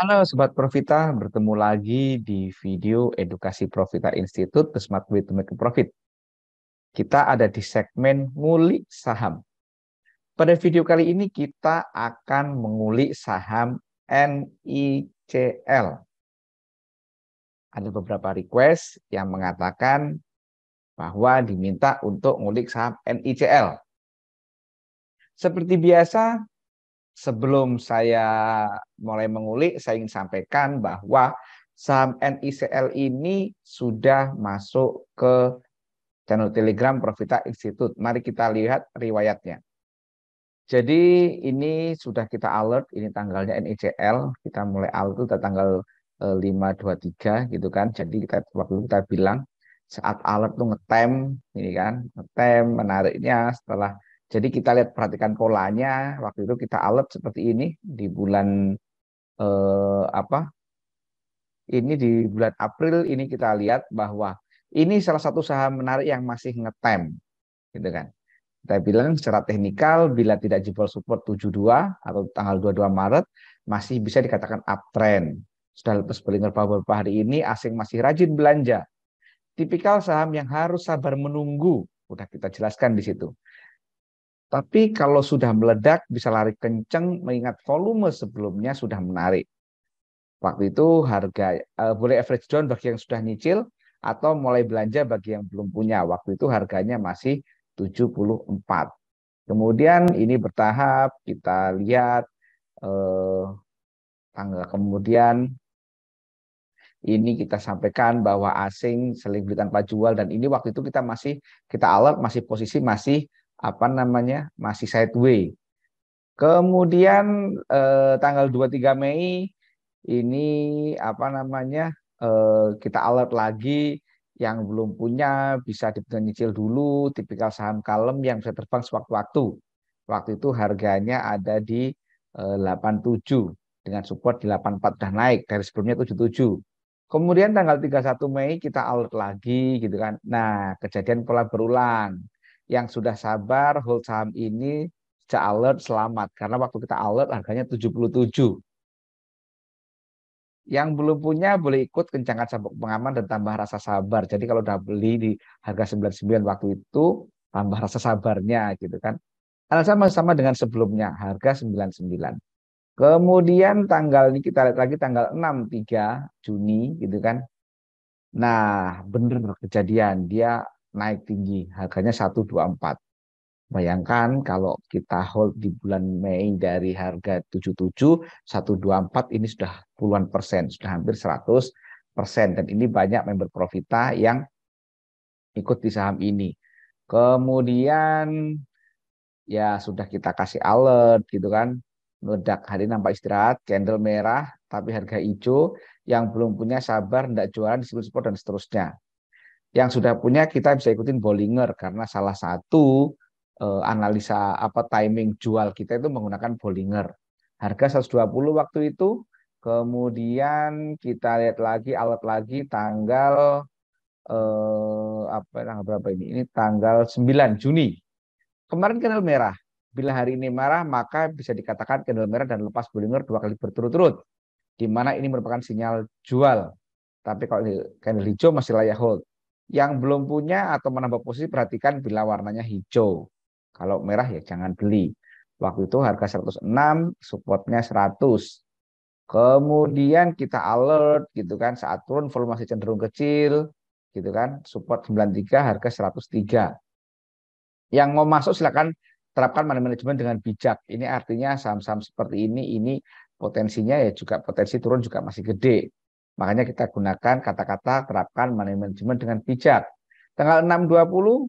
Halo Sobat Profita, bertemu lagi di video Edukasi Profita Institute, The Smart Way to Make a Profit. Kita ada di segmen ngulik saham. Pada video kali ini kita akan mengulik saham NICL. Ada beberapa request yang mengatakan bahwa diminta untuk ngulik saham NICL. Seperti biasa, sebelum saya mulai mengulik, saya ingin sampaikan bahwa saham NICL ini sudah masuk ke channel Telegram Profita Institute. Mari kita lihat riwayatnya. Jadi ini sudah kita alert, ini tanggalnya NICL, kita mulai alert itu tanggal 523 e, gitu kan. Jadi kita waktu itu kita bilang saat alert tuh ngetem ini kan, ngetem menariknya setelah jadi kita lihat perhatikan polanya. Waktu itu kita alert seperti ini di bulan eh, apa? Ini di bulan April ini kita lihat bahwa ini salah satu saham menarik yang masih ngetem, gitu kan. Kita bilang secara teknikal bila tidak jebol support 72 atau tanggal 22 Maret masih bisa dikatakan uptrend. Sudah lepas Bollinger beberapa hari ini asing masih rajin belanja. Tipikal saham yang harus sabar menunggu. Udah kita jelaskan di situ. Tapi kalau sudah meledak bisa lari kenceng mengingat volume sebelumnya sudah menarik. Waktu itu harga uh, boleh average down bagi yang sudah nyicil atau mulai belanja bagi yang belum punya. Waktu itu harganya masih 74. Kemudian ini bertahap kita lihat eh, tanggal kemudian ini kita sampaikan bahwa asing seling beli tanpa jual dan ini waktu itu kita masih kita alert masih posisi masih apa namanya masih sideway. Kemudian eh, tanggal 23 Mei ini apa namanya eh, kita alert lagi yang belum punya bisa nyicil dulu tipikal saham kalem yang bisa terbang sewaktu-waktu. Waktu itu harganya ada di eh, 87 dengan support di 84 sudah naik dari sebelumnya 77. Kemudian tanggal 31 Mei kita alert lagi gitu kan. Nah, kejadian pola berulang yang sudah sabar hold saham ini sejak alert selamat karena waktu kita alert harganya 77. Yang belum punya boleh ikut kencangkan sabuk pengaman dan tambah rasa sabar. Jadi kalau udah beli di harga 99 waktu itu tambah rasa sabarnya gitu kan. Hal sama sama dengan sebelumnya harga 99. Kemudian tanggal ini kita lihat lagi tanggal 6 3 Juni gitu kan. Nah, bener kejadian dia naik tinggi, harganya 124. Bayangkan kalau kita hold di bulan Mei dari harga 77, 124 ini sudah puluhan persen, sudah hampir 100 persen. Dan ini banyak member Profita yang ikut di saham ini. Kemudian ya sudah kita kasih alert gitu kan. Meledak hari nampak istirahat, candle merah, tapi harga hijau. Yang belum punya sabar, tidak jualan, disebut support, dan seterusnya yang sudah punya kita bisa ikutin Bollinger karena salah satu eh, analisa apa timing jual kita itu menggunakan Bollinger. Harga 120 waktu itu, kemudian kita lihat lagi alat lagi tanggal eh, apa tanggal berapa ini? Ini tanggal 9 Juni. Kemarin candle merah. Bila hari ini merah, maka bisa dikatakan candle merah dan lepas Bollinger dua kali berturut-turut. Di mana ini merupakan sinyal jual. Tapi kalau candle hijau masih layak hold. Yang belum punya atau menambah posisi perhatikan bila warnanya hijau. Kalau merah ya jangan beli. Waktu itu harga 106, supportnya 100. Kemudian kita alert gitu kan saat turun volume masih cenderung kecil gitu kan support 93 harga 103. Yang mau masuk silakan terapkan money management dengan bijak. Ini artinya saham-saham seperti ini ini potensinya ya juga potensi turun juga masih gede. Makanya kita gunakan kata-kata terapkan manajemen dengan bijak. Tanggal 6.20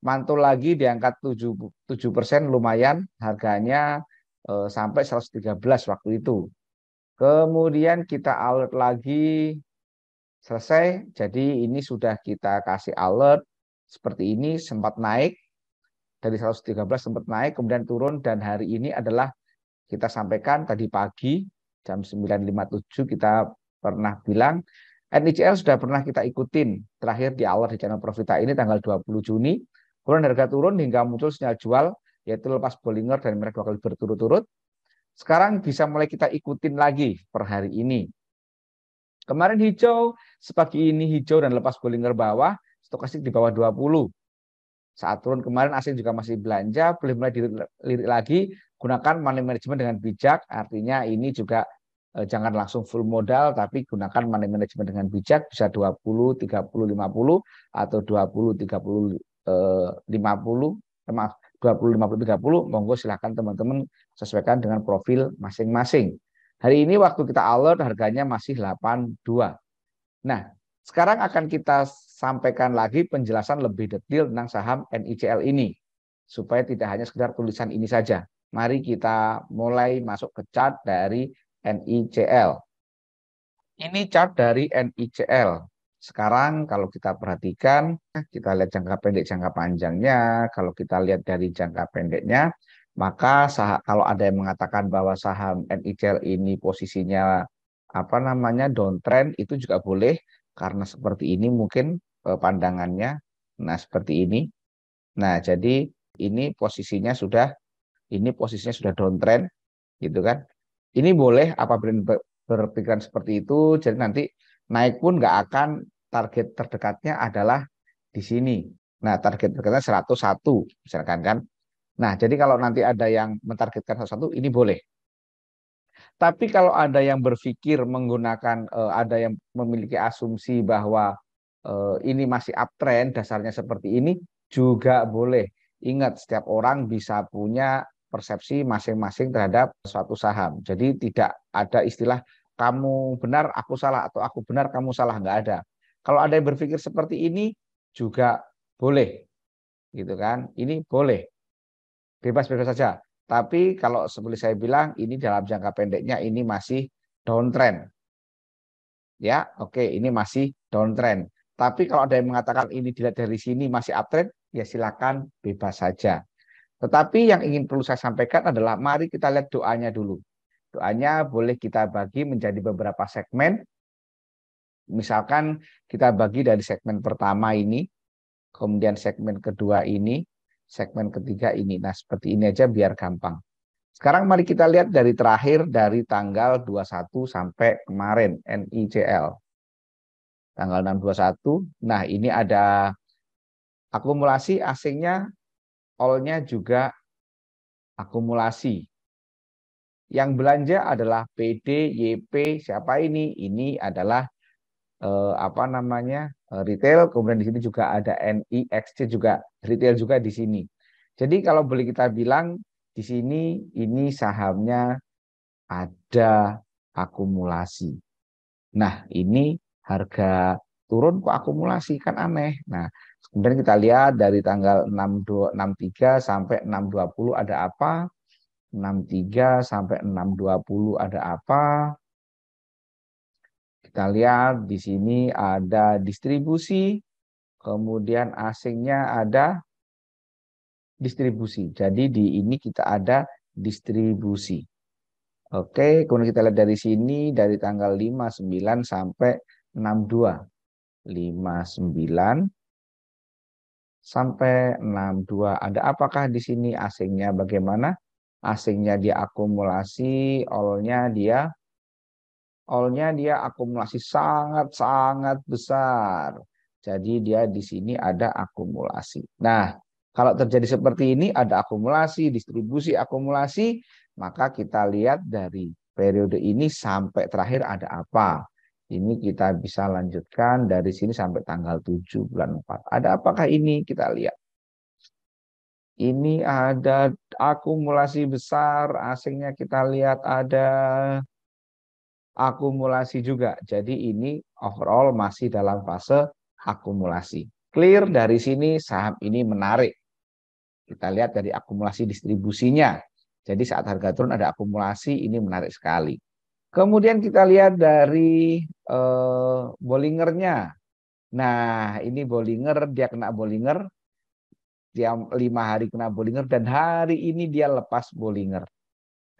mantul lagi diangkat 7 persen lumayan harganya eh, sampai 113 waktu itu. Kemudian kita alert lagi selesai. Jadi ini sudah kita kasih alert seperti ini sempat naik dari 113 sempat naik kemudian turun dan hari ini adalah kita sampaikan tadi pagi jam 9.57 kita pernah bilang NICL sudah pernah kita ikutin terakhir di awal di channel Profita ini tanggal 20 Juni. Kemudian harga turun hingga muncul sinyal jual yaitu lepas Bollinger dan mereka dua kali berturut-turut. Sekarang bisa mulai kita ikutin lagi per hari ini. Kemarin hijau, sepagi ini hijau dan lepas Bollinger bawah, stokastik di bawah 20. Saat turun kemarin asing juga masih belanja, boleh mulai dilirik lagi, gunakan money management dengan bijak, artinya ini juga jangan langsung full modal, tapi gunakan money management dengan bijak, bisa 20, 30, 50, atau 20, 30, eh, 50, maaf, 20, 50, 30, monggo silahkan teman-teman sesuaikan dengan profil masing-masing. Hari ini waktu kita alert harganya masih 82. Nah, sekarang akan kita sampaikan lagi penjelasan lebih detail tentang saham NICL ini. Supaya tidak hanya sekedar tulisan ini saja. Mari kita mulai masuk ke chart dari NICL. Ini chart dari NICL. Sekarang kalau kita perhatikan, kita lihat jangka pendek, jangka panjangnya. Kalau kita lihat dari jangka pendeknya, maka sah kalau ada yang mengatakan bahwa saham NICL ini posisinya apa namanya downtrend itu juga boleh karena seperti ini mungkin eh, pandangannya. Nah, seperti ini. Nah, jadi ini posisinya sudah ini posisinya sudah downtrend gitu kan. Ini boleh apabila berpikiran seperti itu jadi nanti naik pun nggak akan target terdekatnya adalah di sini. Nah, target terdekatnya 101 misalkan kan. Nah, jadi kalau nanti ada yang mentargetkan 101 ini boleh. Tapi kalau ada yang berpikir menggunakan uh, ada yang memiliki asumsi bahwa uh, ini masih uptrend dasarnya seperti ini juga boleh. Ingat setiap orang bisa punya persepsi masing-masing terhadap suatu saham. Jadi tidak ada istilah kamu benar, aku salah, atau aku benar, kamu salah, nggak ada. Kalau ada yang berpikir seperti ini juga boleh, gitu kan? Ini boleh, bebas-bebas saja. Tapi kalau seperti saya bilang, ini dalam jangka pendeknya ini masih downtrend. Ya, oke, ini masih downtrend. Tapi kalau ada yang mengatakan ini dilihat dari sini masih uptrend, ya silakan bebas saja. Tetapi yang ingin perlu saya sampaikan adalah mari kita lihat doanya dulu. Doanya boleh kita bagi menjadi beberapa segmen. Misalkan kita bagi dari segmen pertama ini, kemudian segmen kedua ini, segmen ketiga ini. Nah, seperti ini aja biar gampang. Sekarang mari kita lihat dari terakhir dari tanggal 21 sampai kemarin NICL. Tanggal 621. Nah, ini ada akumulasi asingnya, all-nya juga akumulasi. Yang belanja adalah PD, YP, siapa ini? Ini adalah eh, apa namanya eh, retail. Kemudian di sini juga ada NIXC juga retail juga di sini. Jadi kalau boleh kita bilang di sini ini sahamnya ada akumulasi. Nah ini harga turun kok akumulasi kan aneh. Nah kemudian kita lihat dari tanggal 6263 sampai 620 ada apa? 63 sampai 620 ada apa? Kita lihat di sini ada distribusi, kemudian asingnya ada distribusi. Jadi di ini kita ada distribusi. Oke, kemudian kita lihat dari sini dari tanggal 59 sampai 62. 59 sampai 62. Ada apakah di sini asingnya bagaimana? asingnya dia akumulasi, all-nya dia all-nya dia akumulasi sangat-sangat besar. Jadi dia di sini ada akumulasi. Nah, kalau terjadi seperti ini ada akumulasi, distribusi akumulasi, maka kita lihat dari periode ini sampai terakhir ada apa. Ini kita bisa lanjutkan dari sini sampai tanggal 7 bulan 4. Ada apakah ini? Kita lihat. Ini ada akumulasi besar, asingnya kita lihat ada akumulasi juga. Jadi ini overall masih dalam fase akumulasi. Clear dari sini saham ini menarik. Kita lihat dari akumulasi distribusinya. Jadi saat harga turun ada akumulasi, ini menarik sekali. Kemudian kita lihat dari eh, Bollingernya. Nah, ini Bollinger, dia kena Bollinger dia lima hari kena Bollinger dan hari ini dia lepas Bollinger.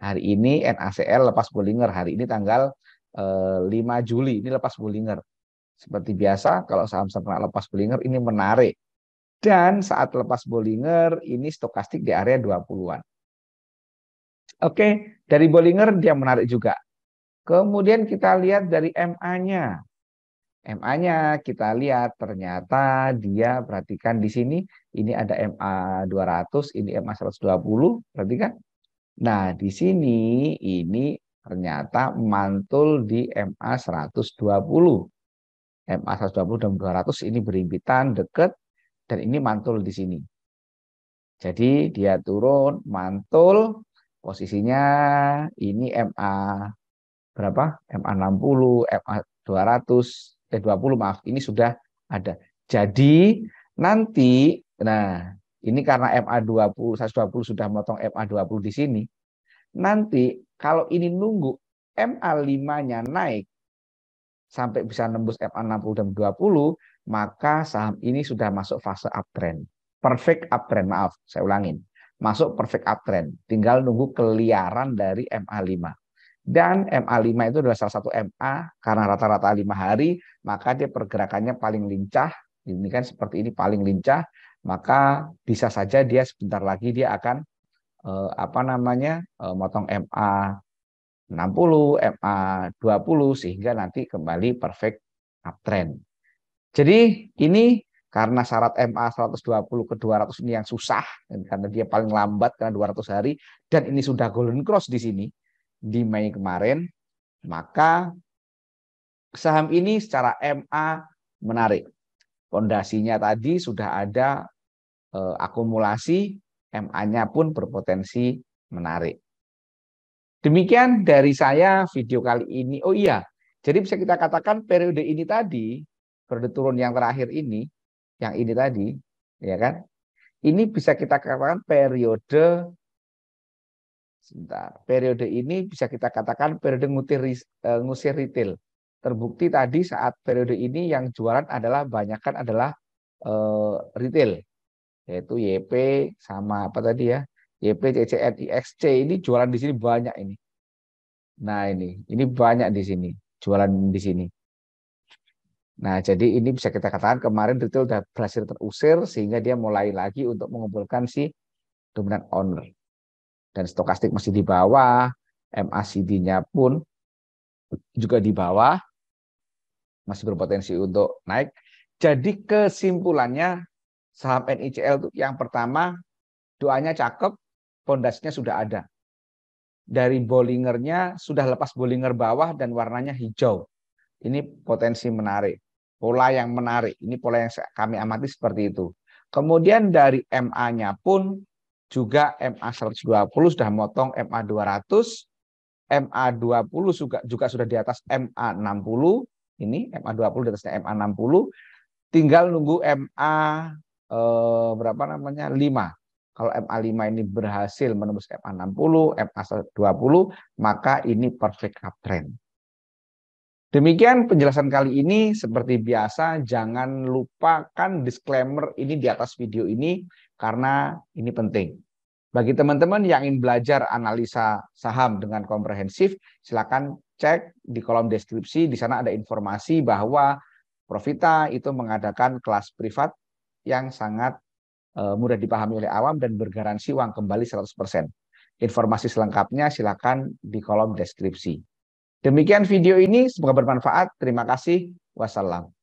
Hari ini NACL lepas Bollinger. Hari ini tanggal eh, 5 Juli ini lepas Bollinger. Seperti biasa kalau saham-saham kena lepas Bollinger ini menarik. Dan saat lepas Bollinger ini stokastik di area 20-an. Oke, dari Bollinger dia menarik juga. Kemudian kita lihat dari MA-nya. MA-nya kita lihat ternyata dia perhatikan di sini ini ada MA 200, ini MA 120, perhatikan. Nah, di sini ini ternyata mantul di MA 120. MA 120 dan 200 ini berimpitan dekat dan ini mantul di sini. Jadi dia turun, mantul, posisinya ini MA berapa? MA 60, MA 200, T20 maaf, ini sudah ada. Jadi nanti, nah ini karena MA20, 120 sudah memotong MA20 di sini, nanti kalau ini nunggu MA5-nya naik sampai bisa nembus MA60 dan 20, maka saham ini sudah masuk fase uptrend. Perfect uptrend, maaf, saya ulangin. Masuk perfect uptrend. Tinggal nunggu keliaran dari MA5. Dan MA5 itu adalah salah satu MA karena rata-rata lima hari, maka dia pergerakannya paling lincah. Ini kan seperti ini paling lincah, maka bisa saja dia sebentar lagi dia akan eh, apa namanya eh, motong MA 60, MA 20 sehingga nanti kembali perfect uptrend. Jadi ini karena syarat MA 120 ke 200 ini yang susah karena dia paling lambat karena 200 hari dan ini sudah golden cross di sini di Mei kemarin, maka saham ini secara MA menarik. Fondasinya tadi sudah ada eh, akumulasi, MA-nya pun berpotensi menarik. Demikian dari saya video kali ini. Oh iya, jadi bisa kita katakan periode ini tadi, periode turun yang terakhir ini, yang ini tadi, ya kan? Ini bisa kita katakan periode Sebentar. Periode ini bisa kita katakan periode uh, ngusir retail. Terbukti tadi saat periode ini yang jualan adalah banyakkan adalah uh, retail. Yaitu YP sama apa tadi ya? YP, CCN, IXC ini jualan di sini banyak ini. Nah ini, ini banyak di sini. Jualan di sini. Nah, jadi ini bisa kita katakan kemarin retail sudah berhasil terusir sehingga dia mulai lagi untuk mengumpulkan si dominan owner dan stokastik masih di bawah, MACD-nya pun juga di bawah, masih berpotensi untuk naik. Jadi kesimpulannya saham NICL itu yang pertama doanya cakep, pondasinya sudah ada. Dari Bollingernya sudah lepas Bollinger bawah dan warnanya hijau. Ini potensi menarik. Pola yang menarik. Ini pola yang kami amati seperti itu. Kemudian dari MA-nya pun juga MA 120 sudah motong MA 200, MA 20 juga juga sudah di atas MA 60. Ini MA 20 di atasnya MA 60. Tinggal nunggu MA eh, berapa namanya? 5. Kalau MA 5 ini berhasil menembus MA 60, MA 20, maka ini perfect uptrend. Demikian penjelasan kali ini seperti biasa jangan lupakan disclaimer ini di atas video ini karena ini penting. Bagi teman-teman yang ingin belajar analisa saham dengan komprehensif, silakan cek di kolom deskripsi di sana ada informasi bahwa Profita itu mengadakan kelas privat yang sangat eh, mudah dipahami oleh awam dan bergaransi uang kembali 100%. Informasi selengkapnya silakan di kolom deskripsi. Demikian video ini, semoga bermanfaat. Terima kasih. Wassalam.